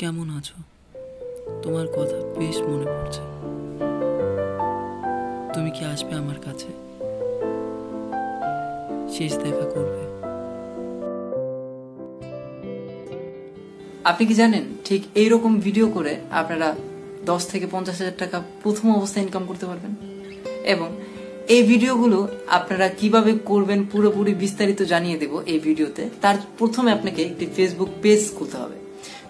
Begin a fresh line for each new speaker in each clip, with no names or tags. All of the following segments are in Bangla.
কেমন আছো? তোমার কথা বেশ মনে পড়ছে। তুমি কি আসবে আমার কাছে? শেষ দেখা করবে।
আপনি কি জানেন, ঠিক এই রকম ভিডিও করে আপনারা দশ থেকে পঞ্চাশ হাজার টাকা প্রথম অবস্থায় ইনকাম করতে পারবেন। এবং এই ভিডিওগুলো আপনারা কীভাবে করবেন পুরোপুরি বিস্তারিত জানিয়ে দেব এই ভিডিওতে তার প্রথমে আপনাকে একটি ফেসবুক পেজ খুলতে হবে।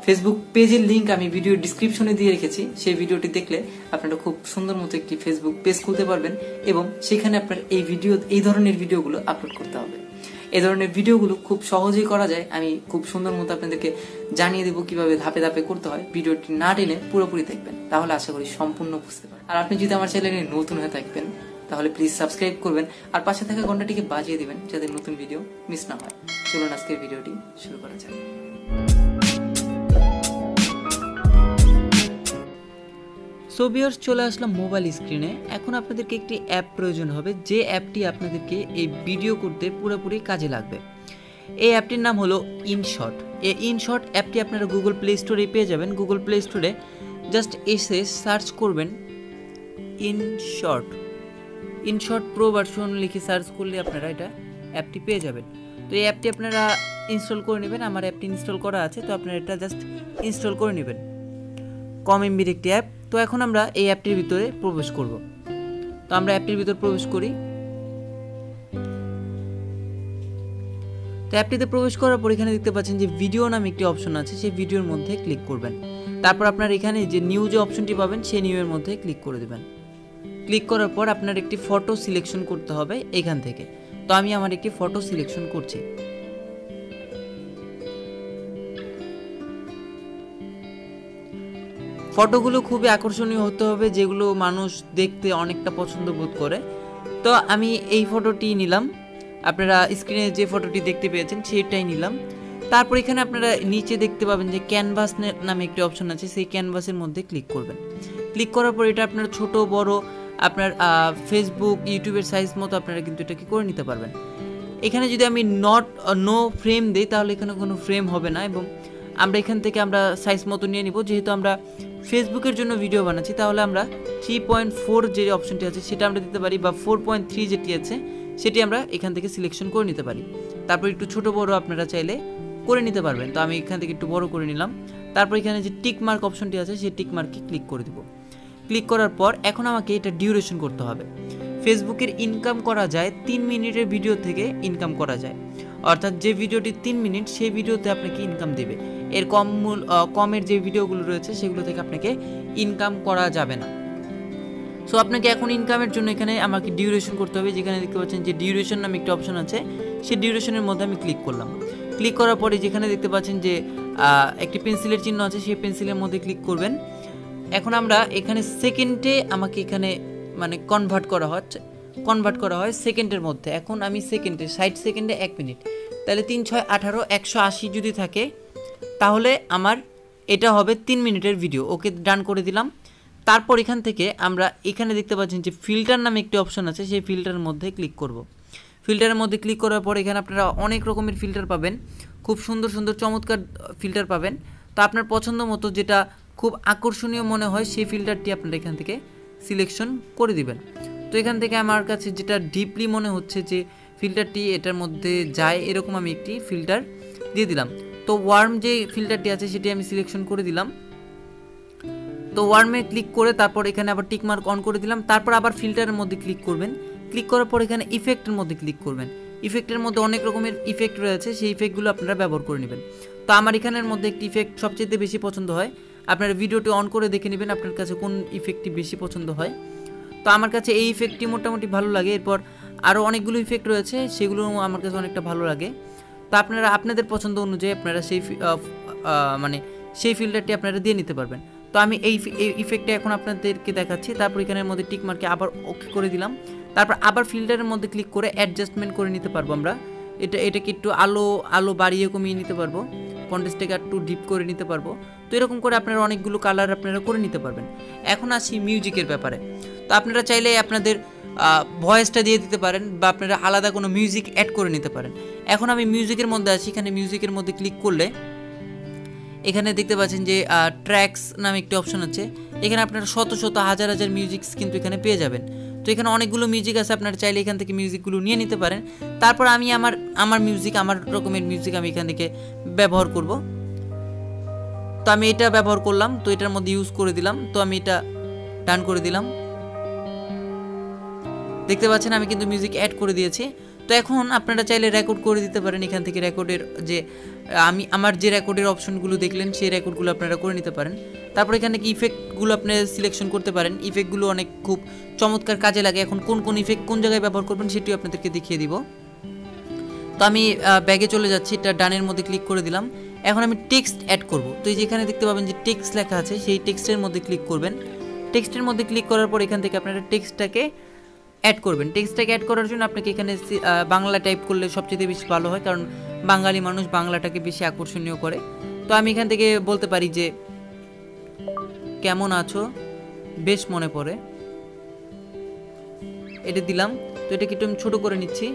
ফেসবুক পেজের লিংক আমি ভিডিও ডিসক্রিপশনে দিয়ে রেখেছি। সেই ভিডিওটি দেখলে আপনারা খুব সুন্দর মতো একটি ফেসবুক পেজ খুলতে পারবেন এবং সেখানে আপনার এই ভিডিও এই ধরনের ভিডিওগুলো আপলোড করতে হবে। এই ধরনের ভিডিওগুলো খুব সহজেই করা যায়। আমি খুব সুন্দর মতো আপনাদেরকে জানিয়ে দেবো কীভাবে ধাপে ধাপে করতে হয়। ভিডিওটি না টেনে পুরোপুরি দেখবেন। তাহলে আশা করি সম্পূর্ণ বুঝতে পারেন আর আপনি যদি আমার চ্যানেলে নতুন হয়ে থাকবেন, তাহলে প্লিজ সাবস্ক্রাইব করবেন। আর পাশে থাকা ঘন্টাটিকে বাজিয়ে দিবেন যাতে নতুন ভিডিও মিস না হয়। চলুন আজকের ভিডিওটি শুরু করা যাক। সো ভিউয়ার্স চলে আসলাম মোবাইল স্ক্রিনে এখন আপনাদেরকে একটি অ্যাপ প্রয়োজন হবে, যে অ্যাপটি আপনাদেরকে এই ভিডিও করতে পুরোপুরি কাজে লাগবে। এই অ্যাপটির নাম হলো ইনশট এই ইনশট অ্যাপটি আপনারা গুগল প্লে স্টোরে পেয়ে যাবেন। গুগল প্লে স্টোরে জাস্ট এসে সার্চ করবেন ইনশট ইনশট প্রো ভার্সন লিখে সার্চ করলে আপনারা এটা অ্যাপটি পেয়ে যাবেন। তো এই অ্যাপটি আপনারা ইনস্টল করে নেবেন। আমার অ্যাপটি ইনস্টল করা আছে, তো আপনারা এটা জাস্ট ইনস্টল করে নেবেন। কম এমবির একটি অ্যাপ তো এখন আমরা এই অ্যাপটির ভিতরে প্রবেশ করব। তো আমরা অ্যাপটির ভিতরে প্রবেশ করি। তো অ্যাপটিতে প্রবেশ করার পর এখানে দেখতে পাচ্ছেন যে ভিডিও নামে একটি অপশন আছে, সেই ভিডিওর মধ্যে ক্লিক করবেন। তারপর আপনার এখানে যে নিউ যে অপশনটি পাবেন, সেই নিউ এর মধ্যে ক্লিক করে দেবেন। ক্লিক করার পর আপনার একটি ফটো সিলেকশন করতে হবে এখান থেকে। তো আমি আমার একটি ফটো সিলেকশন করছি। ফটোগুলো খুবই আকর্ষণীয় হতে হবে, যেগুলো মানুষ দেখতে অনেকটা পছন্দ বোধ করে। তো আমি এই ফটোটি নিলাম। আপনারা স্ক্রিনে যে ফটোটি দেখতে পেয়েছেন, সেটাই নিলাম। তারপর এখানে আপনারা নিচে দেখতে পাবেন যে ক্যানভাস নামে একটি অপশন আছে, সেই ক্যানভাসের মধ্যে ক্লিক করবেন। ক্লিক করার পর এটা আপনার ছোট, বড়, আপনার ফেসবুক ইউটিউবের সাইজ মতো আপনারা কিন্তু এটাকে করে নিতে পারবেন। এখানে যদি আমি নট নো ফ্রেম দিই, তাহলে এখানে কোনো ফ্রেম হবে না এবং আমরা এখান থেকে আমরা সাইজ মতো নিয়ে নিব। যেহেতু আমরা ফেসবুকের জন্য ভিডিও বানাচ্ছি, তাহলে আমরা থ্রি পয়েন্ট ফোর যে অপশনটি আছে, সেটা আমরা দিতে পারি, বা ফোর পয়েন্ট থ্রি যেটি আছে, সেটি আমরা এখান থেকে সিলেকশন করে নিতে পারি। তারপর একটু ছোট বড় আপনারা চাইলে করে নিতে পারবেন। তো আমি এখান থেকে একটু বড় করে নিলাম। তারপর এখানে যে টিক মার্ক অপশনটি আছে, সেই টিক মার্কে ক্লিক করে দেবো। ক্লিক করার পর এখন আমাকে এটা ডিউরেশন করতে হবে। ফেসবুকের ইনকাম করা যায় তিন মিনিটের ভিডিও থেকে ইনকাম করা যায়। অর্থাৎ যে ভিডিওটি তিন মিনিট, সেই ভিডিওতে আপনাকে ইনকাম দেবে। এর কম মূল কমের যে ভিডিওগুলো রয়েছে, সেগুলো থেকে আপনাকে ইনকাম করা যাবে না। সো আপনাকে এখন ইনকামের জন্য এখানে আমাকে ডিউরেশন করতে হবে, যেখানে দেখতে পাচ্ছেন যে ডিউরেশন নামে একটা অপশন আছে। সেই ডিউরেশনের মধ্যে আমি ক্লিক করলাম। ক্লিক করার পরে যেখানে দেখতে পাচ্ছেন যে একটি পেন্সিলের চিহ্ন আছে, সেই পেন্সিলের মধ্যে ক্লিক করবেন। এখন আমরা এখানে সেকেন্ডে আমাকে এখানে মানে কনভার্ট করা হচ্ছে কনভার্ট করা হয় সেকেন্ডের মধ্যে। এখন আমি সেকেন্ডে ষাট সেকেন্ডে এক মিনিট তাহলে তিন, ছয়, আঠারো, একশো আশি যদি থাকে, তাহলে আমার এটা হবে তিন মিনিটের ভিডিও ওকে ডান করে দিলাম। তারপর এখান থেকে আমরা এখানে দেখতে পাচ্ছেন যে ফিল্টার নামে একটি অপশন আছে, সেই ফিল্টারের মধ্যে ক্লিক করব। ফিল্টারের মধ্যে ক্লিক করার পর এখানে আপনারা অনেক রকমের ফিল্টার পাবেন। খুব সুন্দর সুন্দর, চমৎকার ফিল্টার পাবেন। তো আপনার পছন্দ মতো যেটা খুব আকর্ষণীয় মনে হয়, সেই ফিল্টারটি আপনারা এখান থেকে সিলেকশন করে দিবেন। তো এখান থেকে আমার কাছে যেটা ডিপলি মনে হচ্ছে যে ফিল্টারটি এটার মধ্যে যায়, এরকম আমি একটি ফিল্টার দিয়ে দিলাম। তো ওয়ার্ম যে ফিল্টারটি আছে সেটি আমি সিলেকশন করে দিলাম। তো ওয়ার্মে ক্লিক করে তারপর এখানে আবার টিক মার্ক অন করে দিলাম। তারপর আবার ফিল্টারের মধ্যে ক্লিক করবেন। ক্লিক করার পর এখানে ইফেক্টের মধ্যে ক্লিক করবেন। ইফেক্টের মধ্যে অনেক রকমের ইফেক্ট রয়েছে, সেই ইফেক্টগুলো আপনারা ব্যবহার করে নেবেন। তো আমার এখানের মধ্যে একটি ইফেক্ট সবচেয়ে বেশি পছন্দ হয় আপনারা ভিডিওটি অন করে দেখে নেবেন আপনার কাছে কোন ইফেক্টটি বেশি পছন্দ হয়। তো আমার কাছে এই ইফেক্টটি মোটামুটি ভালো লাগে। এরপর আরও অনেকগুলো ইফেক্ট রয়েছে সেগুলো আমার কাছে অনেকটা ভালো লাগে। তো আপনারা, আপনাদের পছন্দ অনুযায়ী আপনারা সেই মানে সেই ফিল্টারটি আপনারা দিয়ে নিতে পারবেন। তো আমি এই ইফেক্টটা এখন আপনাদেরকে দেখাচ্ছি। তারপর এখানের মধ্যে টিক মার্কে আবার ওকে করে দিলাম। তারপর আবার ফিল্টারের মধ্যে ক্লিক করে অ্যাডজাস্টমেন্ট করে নিতে পারব আমরা। এটা, এটাকে একটু আলো আলো বাড়িয়ে কমিয়ে নিতে পারব। কন্টেস্টটাকে একটু ডিপ করে নিতে পারব। তো এরকম করে আপনারা অনেকগুলো কালার আপনারা করে নিতে পারবেন। এখন আসি মিউজিকের ব্যাপারে। তো আপনারা চাইলে আপনাদের ভয়েসটা দিয়ে দিতে পারেন বা আপনারা আলাদা কোনো মিউজিক অ্যাড করে নিতে পারেন। এখন আমি মিউজিকের মধ্যে আছি। এখানে মিউজিকের মধ্যে ক্লিক করলে এখানে দেখতে পাচ্ছেন যে ট্র্যাকস নামে একটি অপশন আছে। এখানে আপনারা শত শত, হাজার হাজার মিউজিকস কিন্তু এখানে পেয়ে যাবেন। তো এখানে অনেকগুলো মিউজিক আছে, আপনারা চাইলে এখান থেকে মিউজিকগুলো নিয়ে নিতে পারেন। তারপর আমি আমার আমার মিউজিক আমার রকমের মিউজিক আমি এখান থেকে ব্যবহার করব। তো আমি এটা ব্যবহার করলাম, তো এটার মধ্যে ইউজ করে দিলাম, তো আমি এটা ডান করে দিলাম। দেখতে পাচ্ছেন আমি কিন্তু মিউজিক অ্যাড করে দিয়েছি। তো এখন আপনারা চাইলে রেকর্ড করে দিতে পারেন এখান থেকে রেকর্ডের যে, আমি, আমার যে রেকর্ডের অপশনগুলো দেখলেন, সেই রেকর্ডগুলো আপনারা করে নিতে পারেন। তারপর এখানে কি ইফেক্টগুলো আপনি সিলেকশন করতে পারেন ইফেক্টগুলো অনেক খুব চমৎকার কাজে লাগে। এখন কোন কোন ইফেক্ট কোন জায়গায় ব্যবহার করবেন সেটিও আপনাদেরকে দেখিয়ে দিব। তো আমি ব্যাগে চলে যাচ্ছি, এটা ডানের মধ্যে ক্লিক করে দিলাম। এখন আমি টেক্সট অ্যাড করব। তো এই যেখানে দেখতে পাবেন যে টেক্সট লেখা আছে, সেই টেক্সটের মধ্যে ক্লিক করবেন। টেক্সটের মধ্যে ক্লিক করার পর এখান থেকে আপনারা টেক্সটটাকে অ্যাড করবেন। টেক্সটটাকে অ্যাড করার জন্য আপনাকে এখানে বাংলা টাইপ করলে সবচেয়ে বেশি ভালো হয়, কারণ বাঙালি মানুষ বাংলাটাকে বেশি আকর্ষণীয় করে। তো আমি এখান থেকে বলতে পারি যে, কেমন আছো? বেশ মনে পড়ে। এটা দিলাম। তো এটাকে একটু আমি ছোটো করে নিচ্ছি।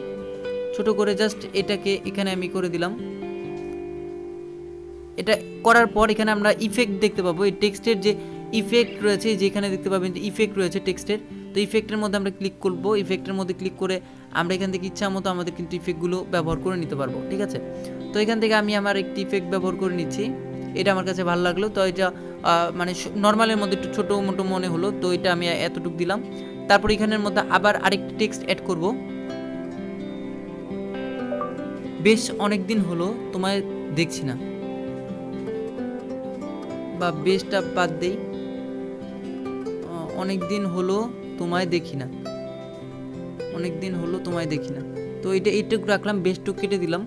ছোট করে জাস্ট এটাকে এখানে আমি করে দিলাম। এটা করার পর এখানে আমরা ইফেক্ট দেখতে পাবো। এই টেক্সটের যে ইফেক্ট রয়েছে যেখানে দেখতে পাবেন যে ইফেক্ট রয়েছে টেক্সটের তো ইফেক্টের মধ্যে আমরা ক্লিক করব ইফেক্টের মধ্যে ক্লিক করে আমরা এখান থেকে ইচ্ছা মতো আমাদের কিন্তু ইফেক্টগুলো ব্যবহার করে নিতে পারব, ঠিক আছে? তো এখান থেকে আমি আমার একটি ইফেক্ট ব্যবহার করে নিচ্ছি, এটা আমার কাছে ভালো লাগল। তো এটা মানে নর্মালের মধ্যে একটু ছোটো মোটো মনে হলো, তো এটা আমি এতটুকু দিলাম। তারপর এখানের মধ্যে আবার আরেকটি টেক্সট অ্যাড করব। বেশ অনেক দিন হলো, তোমায় দেখছি না। বা বেশটা বাদ দেই। অনেক দিন হলো তোমায় দেখি না। অনেক দিন হলো তোমায় দেখি না। তো এটা এইটুকু রাখলাম বেশটুক কেটে দিলাম।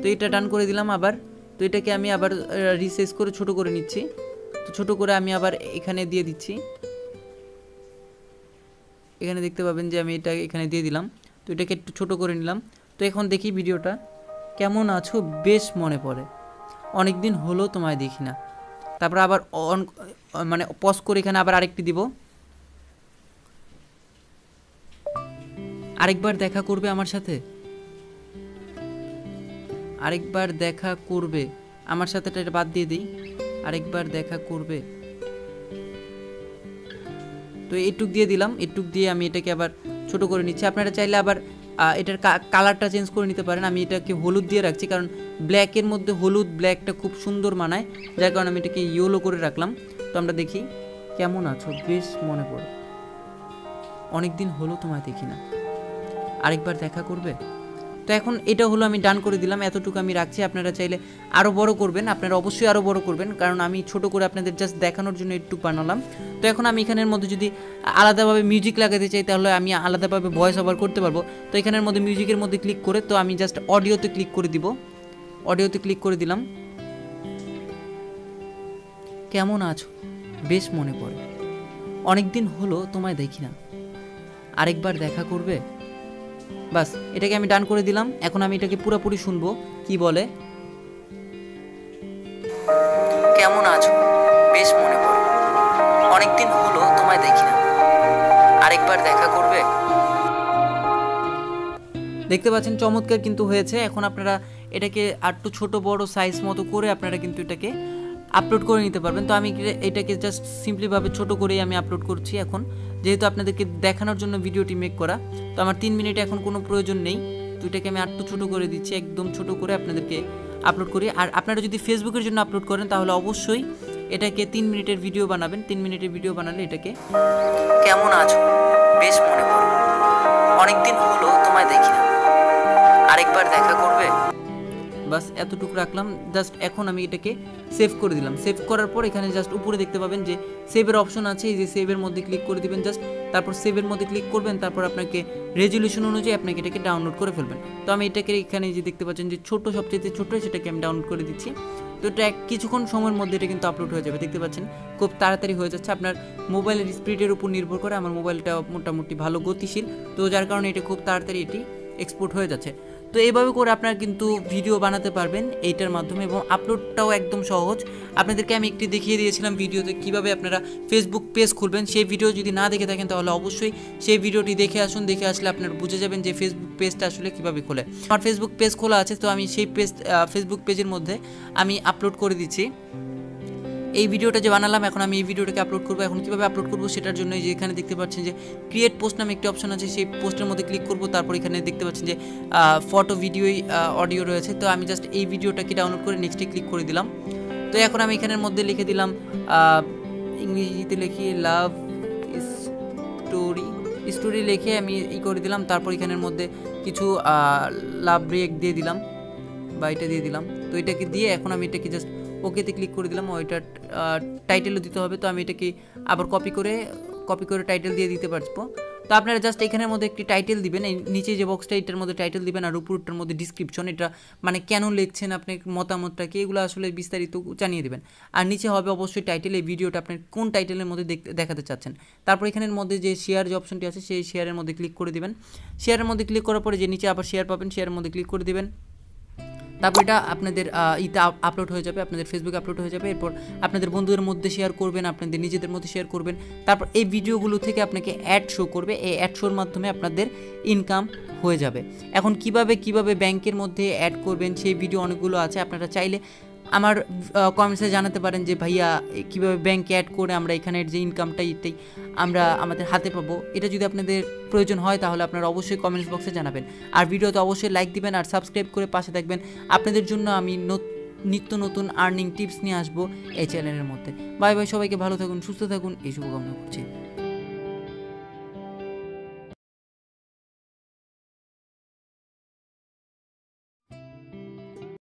তো এটা ডান করে দিলাম আবার। তো এটাকে আমি আবার রিসেস করে ছোট করে নিচ্ছি। তো ছোট করে আমি আবার এখানে দিয়ে দিচ্ছি। এখানে দেখতে পাবেন যে আমি এটা এখানে দিয়ে দিলাম। তো এটাকে একটু ছোট করে নিলাম। তো এখন দেখি ভিডিওটা। কেমন আছো? বেশ মনে পড়ে। অনেক দিন হলো তোমায় দেখি না। তারপর আবার অন মানে পজ করে এখানে আবার আরেকটি দিব। আরেকবার দেখা করবে আমার সাথে? আরেকবার দেখা করবে। আমার সাথে এটা বাদ দিয়ে দিই। আরেকবার দেখা করবে। তো এইটুক দিয়ে দিলাম। এইটুক দিয়ে আমি এটাকে আবার ছোট করে নিচ্ছি। আপনারা চাইলে আবার এটার কালারটা চেঞ্জ করে নিতে পারেন। আমি এটাকে হলুদ দিয়ে রাখছি কারণ ব্ল্যাকের মধ্যে হলুদ ব্ল্যাকটা খুব সুন্দর মানায়। যার কারণে আমি এটাকে ইয়েলো করে রাখলাম। তো আমরা দেখি কেমন আছো? বেশ মনে পড়ে। অনেক দিন হলো তোমায় দেখি না। আরেকবার দেখা করবে? তো এখন এটা হলো আমি ডান করে দিলাম, এতটুকু আমি রাখছি। আপনারা চাইলে আরও বড় করবেন, আপনারা অবশ্যই আরও বড় করবেন, কারণ আমি ছোট করে আপনাদের জাস্ট দেখানোর জন্য একটু বানালাম। তো এখন আমি এখানের মধ্যে যদি আলাদাভাবে মিউজিক লাগাতে চাই, তাহলে আমি আলাদাভাবে ভয়েস ওভার করতে পারব। তো এখানের মধ্যে মিউজিকের মধ্যে ক্লিক করে, তো আমি জাস্ট অডিওতে ক্লিক করে দিব। অডিওতে ক্লিক করে দিলাম। কেমন আছো? বেশ মনে পড়ে। অনেক দিন হলো, তোমায় দেখি না। আরেকবার দেখা করবে? বাস এটাকে আমি ডান করে দিলাম। এখন আমি এটাকে পুরোপুরি শুনব। কি বলে? কেমন আছো? বেশ মনে পড়ে অনেকদিন হলো তোমায় দেখি না। আরেকবার দেখা করবে? দেখতে পাচ্ছেন চমৎকার কিন্তু হয়েছে। এখন আপনারা এটাকে আরটু ছোট বড় সাইজ মতো করে আপনারা কিন্তু এটাকে আপলোড করে নিতে পারবেন। তো আমি এটাকে জাস্ট সিম্পলিভাবে ছোট করেই আমি আপলোড করছি এখন। যেহেতু আপনাদেরকে দেখানোর জন্য ভিডিওটি মেক করা, তো আমার তিন মিনিট এখন কোনো প্রয়োজন নেই। তো এটাকে আমি আরটু ছোটো করে দিচ্ছি, একদম ছোট করে আপনাদেরকে আপলোড করি। আর আপনারা যদি ফেসবুকের জন্য আপলোড করেন, তাহলে অবশ্যই এটাকে তিন মিনিটের ভিডিও বানাবেন। তিন মিনিটের ভিডিও বানালে এটাকে কেমন আছো? বেশ মনে পড়ে অনেকদিন হলো, তোমায় দেখি না। আরেকবার দেখা করবে? বাস এতটুকু রাখলাম। জাস্ট এখন আমি এটাকে সেভ করে দিলাম। সেভ করার পর এখানে জাস্ট উপরে দেখতে পাবেন যে সেভের অপশন আছে। এই যে সেভের মধ্যে ক্লিক করে দিবেন জাস্ট তারপর সেভের মধ্যে ক্লিক করবেন। তারপর আপনাকে রেজলিউশন অনুযায়ী আপনাকে এটাকে ডাউনলোড করে ফেলবেন। তো আমি এটাকে এখানে যে দেখতে পাচ্ছেন যে ছোট, সবচেয়ে ছোট, সেটাকে আমি ডাউনলোড করে দিচ্ছি। তো এটা কিছুক্ষণ সময়ের মধ্যে এটা কিন্তু আপলোড হয়ে যাবে। দেখতে পাচ্ছেন, খুব তাড়াতাড়ি হয়ে যাচ্ছে। আপনার মোবাইলের স্পিডের উপর নির্ভর করে আমার মোবাইলটা মোটামুটি ভালো, গতিশীল। তো যার কারণে এটা খুব তাড়াতাড়ি এটি এক্সপোর্ট হয়ে যাচ্ছে। তো এইভাবে করে আপনারা কিন্তু ভিডিও বানাতে পারবেন এইটার মাধ্যমে এবং আপলোডটাও একদম সহজ। আপনাদেরকে আমি একটি দেখিয়ে দিয়েছিলাম ভিডিওতে কীভাবে আপনারা ফেসবুক পেজ খুলবেন। সেই ভিডিও যদি না দেখে থাকেন তাহলে অবশ্যই সেই ভিডিওটি দেখে আসুন, দেখে আসলে আপনারা বুঝে যাবেন যে ফেসবুক পেজটা আসলে কীভাবে খোলে। আমার ফেসবুক পেজ খোলা আছে, তো আমি সেই পেজ ফেসবুক পেজের মধ্যে আমি আপলোড করে দিচ্ছি। এই ভিডিওটা যে বানালাম, এখন আমি এই ভিডিওটাকে আপলোড করব। এখন কীভাবে আপলোড করব সেটার জন্য যে এখানে দেখতে পাচ্ছেন যে ক্রিয়েট পোস্ট নামে একটি অপশন আছে, সেই পোস্টের মধ্যে ক্লিক করব। তারপর এখানে দেখতে পাচ্ছেন যে ফটো ভিডিওই অডিও রয়েছে। তো আমি জাস্ট এই ভিডিওটাকে ডাউনলোড করে নেক্সটে ক্লিক করে দিলাম। তো এখন আমি এখানের মধ্যে লিখে দিলাম ইংরেজিতে লিখি লাভ স্টোরি স্টোরি লিখে আমি ই করে দিলাম। তারপর এখানের মধ্যে কিছু লাভ ব্রেক দিয়ে দিলাম, বা এটা দিয়ে দিলাম। তো এটাকে দিয়ে এখন আমি এটাকে জাস্ট ওকেতে ক্লিক করে দিলাম, ওইটা টাইটেলও দিতে হবে। তো আমি এটাকে আবার কপি করে কপি করে টাইটেল দিয়ে দিতে পারব। তো আপনারা জাস্ট এখানের মধ্যে একটি টাইটেল দিবেন, এই নিচে যে বক্সটা এটার মধ্যে টাইটেল দিবেন আর উপরটার মধ্যে ডিসক্রিপশন এটা মানে কেন লিখছেন আপনি মতামতটা কি এগুলো আসলে বিস্তারিত জানিয়ে দেবেন। আর নিচে হবে অবশ্যই টাইটেল এই ভিডিওটা আপনি কোন টাইটেলের মধ্যে দেখাতে চাচ্ছেন। তারপর এখানের মধ্যে যে শেয়ার যে অপশনটি আছে, সেই শেয়ারের মধ্যে ক্লিক করে দিবেন। শেয়ারের মধ্যে ক্লিক করার পরে যে নিচে আবার শেয়ার পাবেন শেয়ারের মধ্যে ক্লিক করে দিবেন। তারপর এটা আপনাদের ইতে আপলোড হয়ে যাবে, আপনাদের ফেসবুকে আপলোড হয়ে যাবে, এরপর আপনাদের বন্ধুদের মধ্যে শেয়ার করবেন, আপনাদের নিজেদের মধ্যে শেয়ার করবেন, তারপর এই ভিডিওগুলো থেকে আপনাকে অ্যাড শো করবে, এই অ্যাড শোর মাধ্যমে আপনাদের ইনকাম হয়ে যাবে। এখন কীভাবে কীভাবে ব্যাংকের মধ্যে অ্যাড করবেন, সেই ভিডিও অনেকগুলো আছে, আপনারা চাইলে আমার কমেন্টসে জানাতে পারেন যে, ভাইয়া কীভাবে ব্যাংকে অ্যাড করে আমরা এখানের যে ইনকামটা এটাই আমরা আমাদের হাতে পাবো? এটা যদি আপনাদের প্রয়োজন হয়, তাহলে আপনারা অবশ্যই কমেন্টস বক্সে জানাবেন। আর ভিডিওতে অবশ্যই লাইক দিবেন আর সাবস্ক্রাইব করে পাশে থাকবেন। আপনাদের জন্য আমি নত- নিত্য নতুন আর্নিং টিপস নিয়ে আসব এই চ্যানেলের মধ্যে। বাই বাই সবাইকে ভালো থাকুন, সুস্থ থাকুন, এই শুভকামনা করছি।